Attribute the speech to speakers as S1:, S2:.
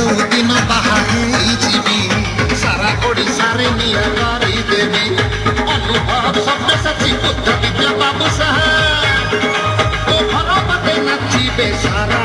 S1: ଯୋଉଦିନ ବାହା ହେଇଯିବି ସାରା ଓଡ଼ିଶାରେ ନିଆଁ କରିଦେବି ଅନୁଭବ ଶବ୍ଦ ସାଚି ବୁଦ୍ଧ ବିଦ୍ୟା ବାବୁ ସାହା ମୋ ଭଲ ମତେ ନାଚିବେ ସାରା